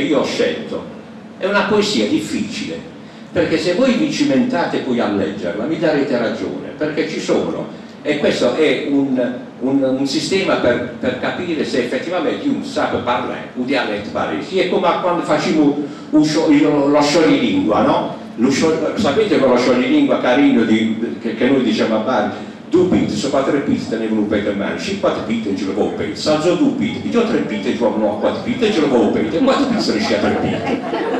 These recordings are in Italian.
io ho scelto è una poesia difficile, perché se voi vi cimentate poi a leggerla mi darete ragione, perché ci sono, e questo è un, un, un sistema per, per, capire se effettivamente uno sa parlare un dialetto paresi, è come quando facciamo lo scioglilingua, no? Lo sapete quello scioglilingua carino di, che, che, noi diciamo a Bari? Due pizze, sono quattro pizze, ne pezzo in mano, cinque quattro pizze e ce l'avevo pezzo, salzo due pizze, pigliò tre pizze e trovano quattro pizze e ce l'avevo pezzo, e quattro pizze riuscì a tre pizze.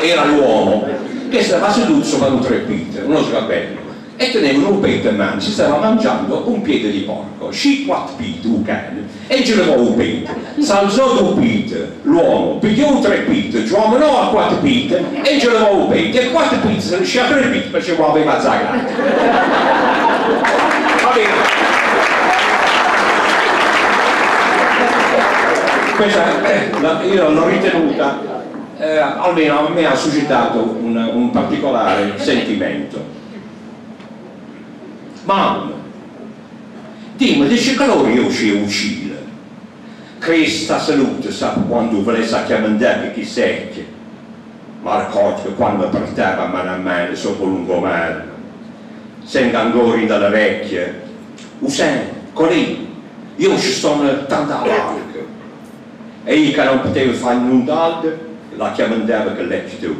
era l'uomo che stava seduto sopra un treppitte, uno sgabello e teneva un petto in mano, si stava mangiando un piede di porco, sci quattro piede, un cane, e gelevò un petto, s'alzò un piede, l'uomo, pigliò tre piede, giuomenò a quattro piede e gelevò un petto, e quattro piede se ne scia tre piede perché aveva zagato. Va bene. Questa eh, io l'ho ritenuta eh, almeno a me ha suscitato un, un particolare sentimento. Mamma, dimmi, di che colore io ci uccido? Questa salute sa quando volesse a chiamare chi secchia. Ma ricordo che quando mi portava mano a mano sopra un lungomare, sento ancora dalla vecchia, usando, con lì, io ci sono tanta larga. E io che non potevo fare null'altro, la chiamandava che leggi tu.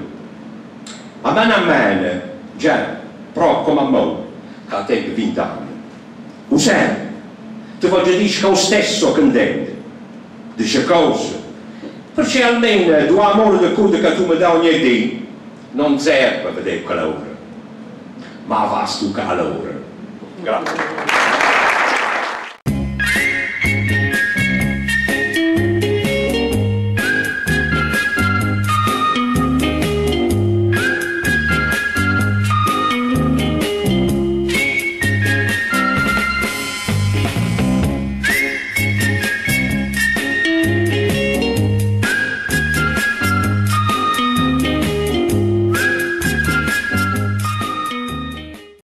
A mano a mano, già, però come a mo, che ha tempo 20 anni. Usiamo, ti voglio dire che stesso che intende, dice cose, perché almeno due amore di cui che tu mi dai ogni dì, non serve a vedere quella ora, ma va a stucare l'ora. Grazie.